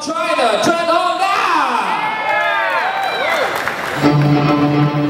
China, Trent on Ah,